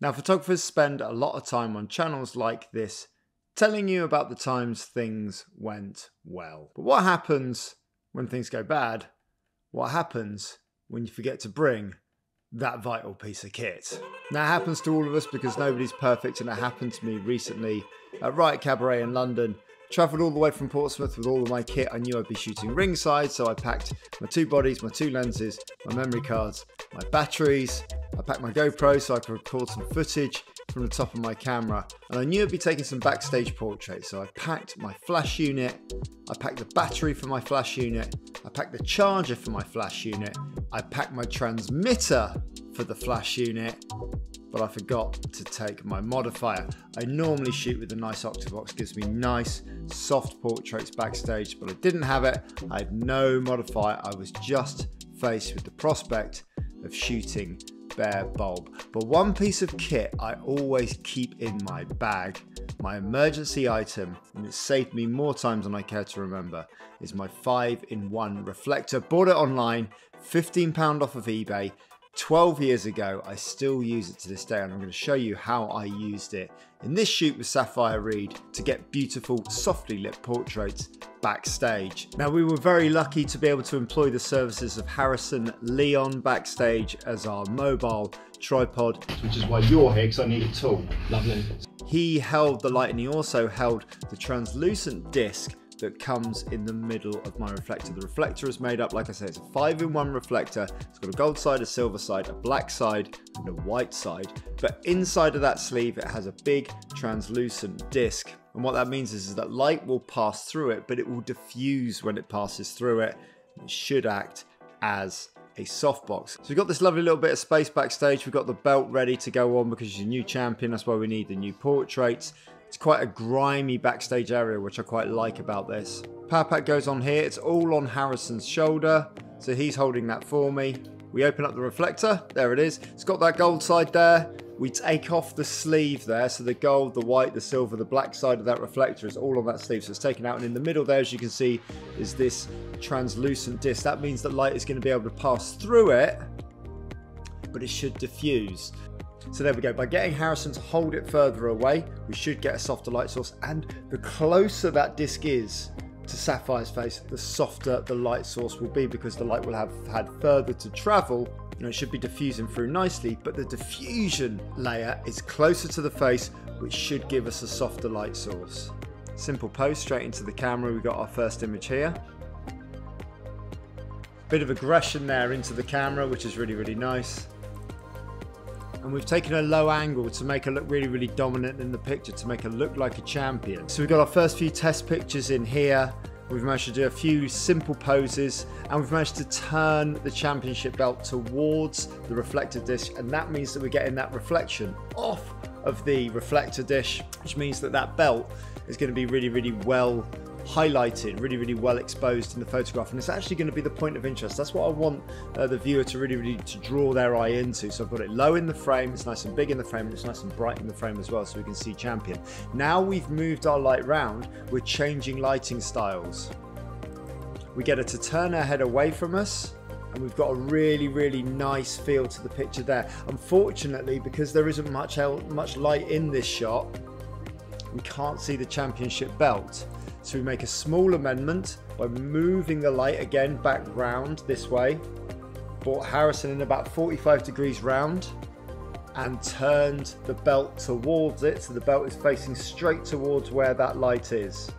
Now, photographers spend a lot of time on channels like this telling you about the times things went well. But what happens when things go bad? What happens when you forget to bring that vital piece of kit? Now, it happens to all of us because nobody's perfect, and it happened to me recently at Riot Cabaret in London. Travelled all the way from Portsmouth with all of my kit. I knew I'd be shooting ringside, so I packed my two bodies, my two lenses, my memory cards, my batteries. Packed my GoPro so I could record some footage from the top of my camera. And I knew I'd be taking some backstage portraits, so I packed my flash unit, I packed the battery for my flash unit, I packed the charger for my flash unit, I packed my transmitter for the flash unit, but I forgot to take my modifier. I normally shoot with a nice Octabox, gives me nice soft portraits backstage, but I didn't have it. I had no modifier. I was just faced with the prospect of shooting bare bulb. But one piece of kit I always keep in my bag, my emergency item, and it saved me more times than I care to remember, is my 5-in-1 reflector. Bought it online, £15 off of eBay. 12 years ago, I still use it to this day, and I'm going to show you how I used it in this shoot with Safire Reed to get beautiful, softly lit portraits backstage. Now, we were very lucky to be able to employ the services of Harrison Leon backstage as our mobile tripod, which is why you're here, because I need a tool. Lovely. He held the light and he also held the translucent disc that comes in the middle of my reflector. The reflector is made up, like I said, it's a five in one reflector. It's got a gold side, a silver side, a black side, and a white side. But inside of that sleeve, it has a big translucent disc. And what that means is, is that light will pass through it, but it will diffuse when it passes through it. It should act as a softbox. So we've got this lovely little bit of space backstage. We've got the belt ready to go on because she's a new champion. That's why we need the new portraits. It's quite a grimy backstage area, which I quite like about this. Power pack goes on here. It's all on Harrison's shoulder. So he's holding that for me. We open up the reflector. There it is. It's got that gold side there. We take off the sleeve there. So the gold, the white, the silver, the black side of that reflector is all on that sleeve. So it's taken out. And in the middle there, as you can see, is this translucent disc. That means that light is going to be able to pass through it, but it should diffuse. So there we go. By getting Harrison to hold it further away, we should get a softer light source. And the closer that disc is to Safire's face, the softer the light source will be because the light will have had further to travel. You know, it should be diffusing through nicely, but the diffusion layer is closer to the face, which should give us a softer light source. Simple pose straight into the camera. We got our first image here. Bit of aggression there into the camera, which is really, really nice and we've taken a low angle to make her look really, really dominant in the picture, to make her look like a champion. So we've got our first few test pictures in here. We've managed to do a few simple poses and we've managed to turn the championship belt towards the reflector dish and that means that we're getting that reflection off of the reflector dish which means that that belt is going to be really really well highlighted, really, really well exposed in the photograph. And it's actually going to be the point of interest. That's what I want uh, the viewer to really, really to draw their eye into. So I've got it low in the frame, it's nice and big in the frame, and it's nice and bright in the frame as well, so we can see champion. Now we've moved our light round, we're changing lighting styles. We get her to turn her head away from us, and we've got a really really nice feel to the picture there unfortunately because there isn't much much light in this shot we can't see the championship belt so we make a small amendment by moving the light again back round this way. Brought Harrison in about 45 degrees round and turned the belt towards it. So the belt is facing straight towards where that light is.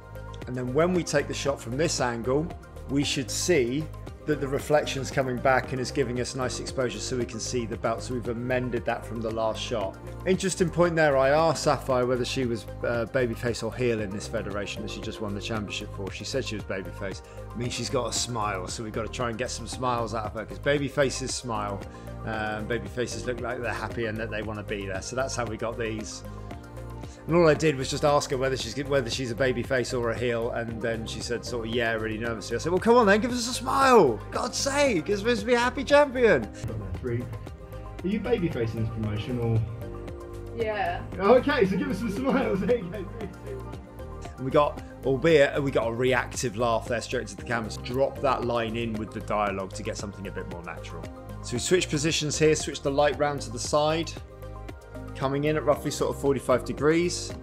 And then when we take the shot from this angle, we should see that the reflection's coming back and is giving us nice exposure so we can see the belt. So we've amended that from the last shot. Interesting point there. I asked Safire whether she was uh, babyface or heel in this federation that she just won the championship for. She said she was babyface. I mean, she's got a smile, so we've got to try and get some smiles out of her because babyfaces smile. Um, babyfaces look like they're happy and that they want to be there. So that's how we got these. And all I did was just ask her whether she's whether she's a baby face or a heel, and then she said sort of yeah, really nervously. I said, well, come on then, give us a smile. God's sake, it's supposed to be a happy champion. Three. Are you baby facing this promotion or? Yeah. Oh, okay, so give us some smiles. There you go. And we got, albeit we got a reactive laugh there straight into the canvas. Drop that line in with the dialogue to get something a bit more natural. So we switch positions here, switch the light round to the side coming in at roughly sort of 45 degrees.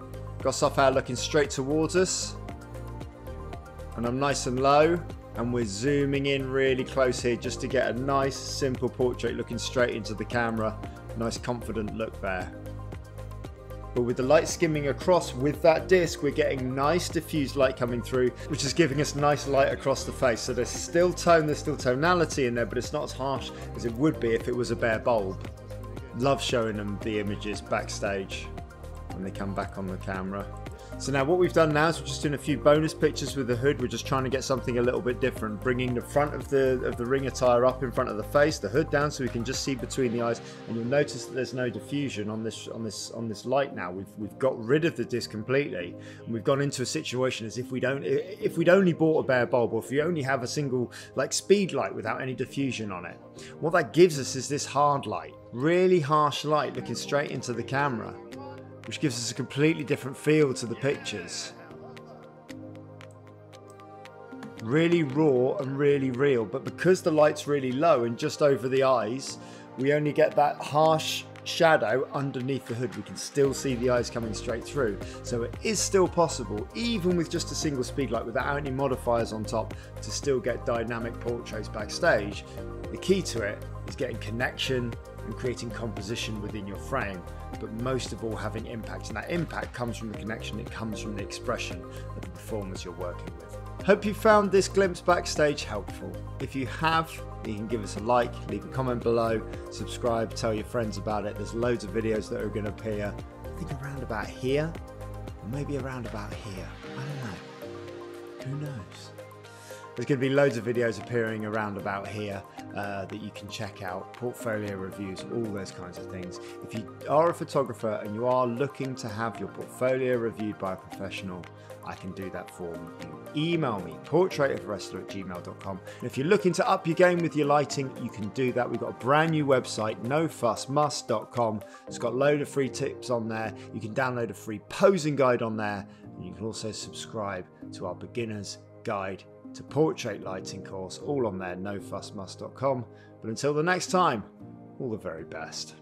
Got Softhow looking straight towards us. And I'm nice and low. And we're zooming in really close here just to get a nice, simple portrait looking straight into the camera. Nice, confident look there. But with the light skimming across with that disc, we're getting nice diffused light coming through, which is giving us nice light across the face. So there's still tone, there's still tonality in there, but it's not as harsh as it would be if it was a bare bulb. Love showing them the images backstage when they come back on the camera. So now what we've done now is we're just doing a few bonus pictures with the hood. We're just trying to get something a little bit different, bringing the front of the of the ring attire up in front of the face, the hood down so we can just see between the eyes. And you'll notice that there's no diffusion on this on this on this light now. We've we've got rid of the disc completely, and we've gone into a situation as if we don't if we'd only bought a bare bulb or if you only have a single like speed light without any diffusion on it. What that gives us is this hard light, really harsh light looking straight into the camera which gives us a completely different feel to the pictures. Really raw and really real, but because the light's really low and just over the eyes, we only get that harsh shadow underneath the hood. We can still see the eyes coming straight through. So it is still possible, even with just a single speed light without any modifiers on top, to still get dynamic portraits backstage. The key to it is getting connection and creating composition within your frame, but most of all having impact. And that impact comes from the connection, it comes from the expression of the performers you're working with. Hope you found this glimpse backstage helpful. If you have, you can give us a like, leave a comment below, subscribe, tell your friends about it. There's loads of videos that are going to appear, I think around about here, maybe around about here. I don't know. Who knows? There's going to be loads of videos appearing around about here uh, that you can check out, portfolio reviews, all those kinds of things. If you are a photographer and you are looking to have your portfolio reviewed by a professional, I can do that for you. Email me, portraitofwrestler at gmail.com. And if you're looking to up your game with your lighting, you can do that. We've got a brand new website, nofussmuss.com. It's got a load of free tips on there. You can download a free posing guide on there. And you can also subscribe to our beginner's guide to portrait lighting course, all on there, nofussmuss.com. But until the next time, all the very best.